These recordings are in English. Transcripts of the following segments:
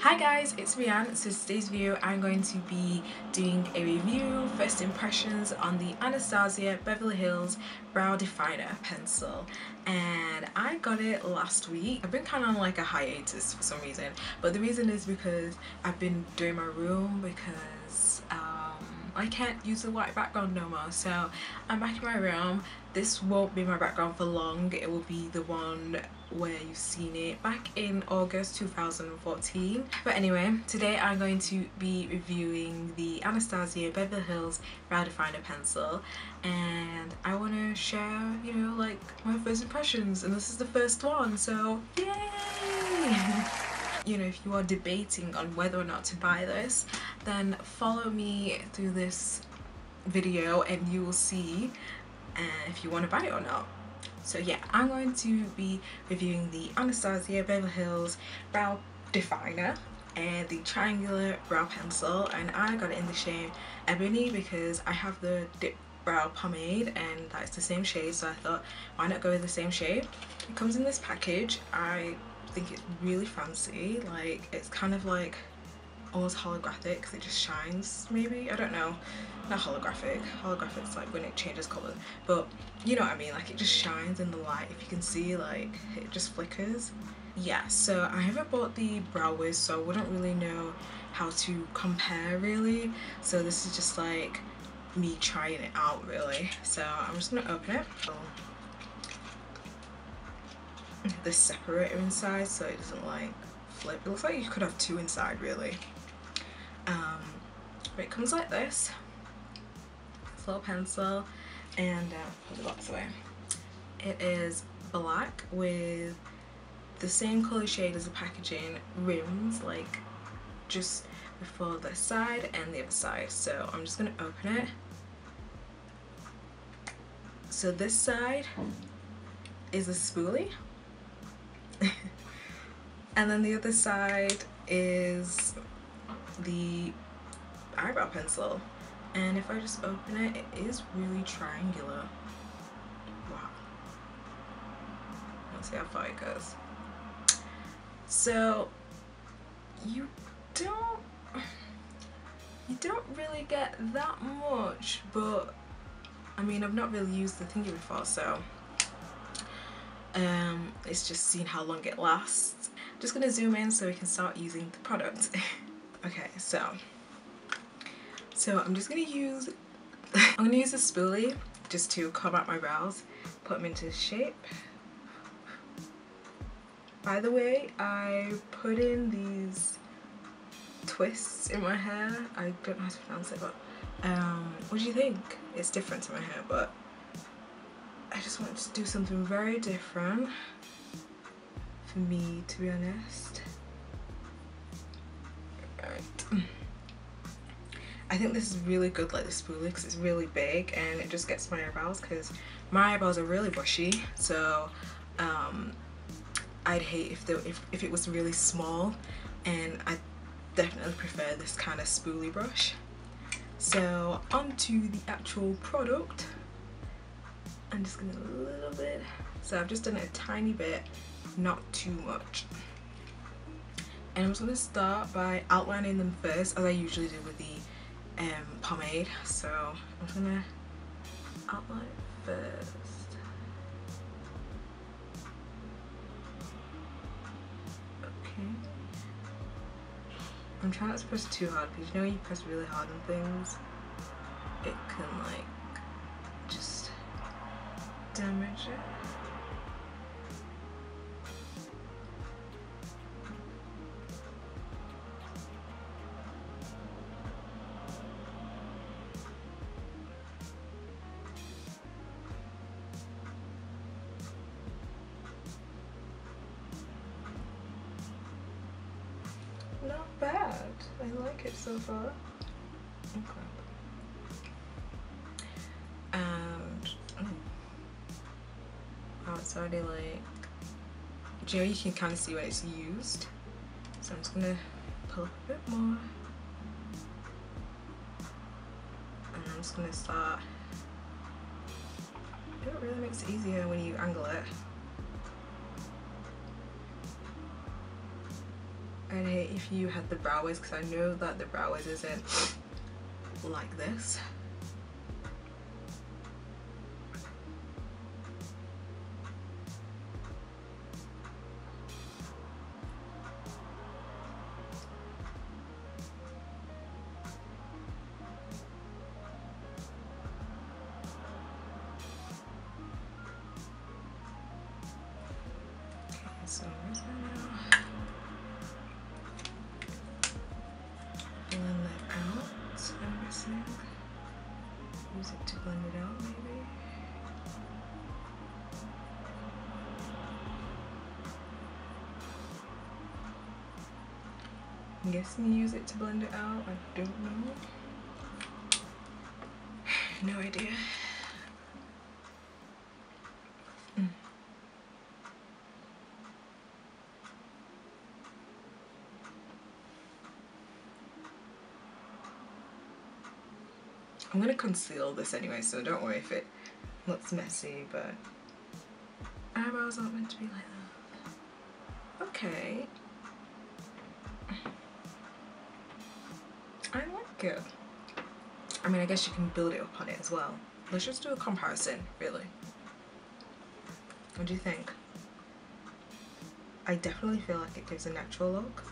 Hi guys, it's Reanne. So today's video I'm going to be doing a review, first impressions on the Anastasia Beverly Hills Brow Definer Pencil and I got it last week. I've been kind of on like a hiatus for some reason but the reason is because I've been doing my room because um, I can't use the white background no more so I'm back in my room. This won't be my background for long, it will be the one where you've seen it back in August 2014 but anyway today I'm going to be reviewing the Anastasia Beverly Hills Brow Definer pencil. And I want to share you know like my first impressions. And this is the first one so yay you know if you are debating on whether or not to buy this then follow me through this video and you will see uh, if you want to buy it or not so yeah, I'm going to be reviewing the Anastasia Beverly Hills Brow Definer and the triangular brow pencil and I got it in the shade Ebony because I have the Dip Brow Pomade and that's the same shade so I thought why not go with the same shade. It comes in this package. I think it's really fancy like it's kind of like almost holographic because it just shines maybe? I don't know. Not holographic holographic's like when it changes color but you know what I mean like it just shines in the light if you can see like it just flickers. Yeah so I haven't bought the brow wiz so I wouldn't really know how to compare really. So this is just like me trying it out really. So I'm just gonna open it the separator inside so it doesn't like flip. It looks like you could have two inside really. Um, but it comes like this. Little pencil and uh, put the box away. It is black with the same color shade as the packaging rims like just before the side and the other side. So I'm just gonna open it. So this side is a spoolie and then the other side is the eyebrow pencil. And if I just open it it is really triangular. Wow. Let's see how far it goes. So you don't you don't really get that much but I mean I've not really used the thingy before so um, it's just seeing how long it lasts just gonna zoom in so we can start using the product okay so so I'm just gonna use, I'm gonna use a spoolie just to comb out my brows, put them into shape. By the way, I put in these twists in my hair. I don't know how to pronounce it, but um, what do you think? It's different to my hair, but I just wanted to do something very different for me, to be honest. Right. I think this is really good like the spoolie because it's really big and it just gets my eyebrows because my eyebrows are really bushy so um, I'd hate if, the, if, if it was really small and I definitely prefer this kind of spoolie brush. So onto the actual product. I'm just gonna a little bit. So I've just done a tiny bit, not too much. And I'm just gonna start by outlining them first as I usually do with the um, pomade so I'm just gonna outline first okay I'm trying not to press too hard because you know when you press really hard on things it can like damage it I like it so far. Already like you know you can kind of see where it's used. So I'm just gonna pull up a bit more. And I'm just gonna start. It really makes it easier when you angle it. I'd hate if you had the brow because I know that the brow isn't like this. Use it to blend it out, maybe. I'm guessing you use it to blend it out. I don't know. No idea. I'm gonna conceal this anyway, so don't worry if it looks messy, but eyebrows aren't meant to be like that. Okay. I like it. I mean, I guess you can build it up on it as well. Let's just do a comparison, really. What do you think? I definitely feel like it gives a natural look.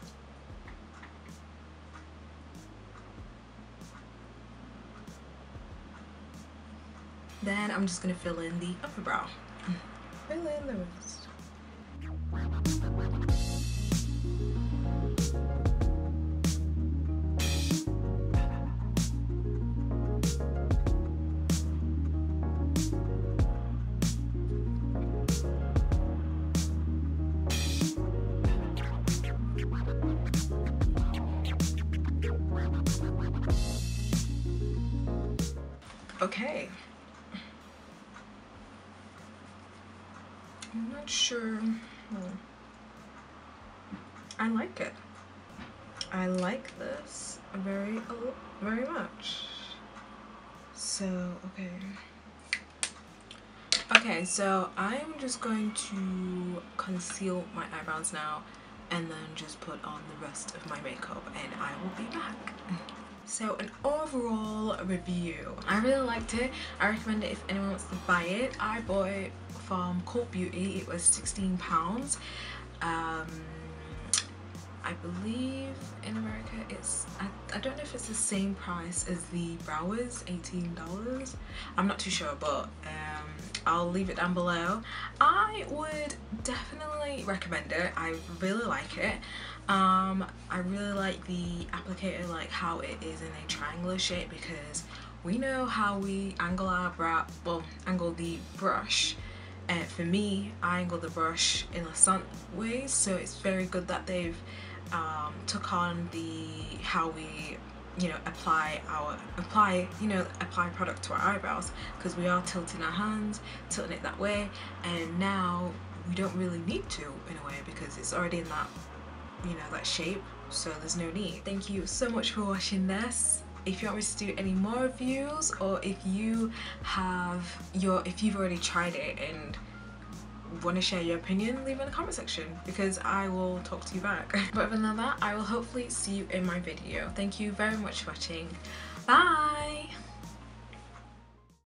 Then I'm just gonna fill in the upper brow. Fill in the rest. Okay. I'm not sure. Hmm. I like it. I like this very, very much. So, okay. Okay, so I'm just going to conceal my eyebrows now and then just put on the rest of my makeup and I will be back. So an overall review. I really liked it. I recommend it if anyone wants to buy it. I bought it from Cult Beauty. It was £16. Um, I believe in America it's, I, I don't know if it's the same price as the Brow Wiz, $18. I'm not too sure but um, I'll leave it down below. I would definitely recommend it. I really like it. Um, I really like the applicator, like how it is in a triangular shape because we know how we angle our brow, well, angle the brush. And for me, I angle the brush in a slant way, so it's very good that they've um, took on the how we you know apply our apply you know apply product to our eyebrows because we are tilting our hands tilting it that way and now we don't really need to in a way because it's already in that you know that shape so there's no need. Thank you so much for watching this. If you want me to do any more reviews or if you have your if you've already tried it and want to share your opinion leave in the comment section because I will talk to you back. But other than that I will hopefully see you in my video. Thank you very much for watching. Bye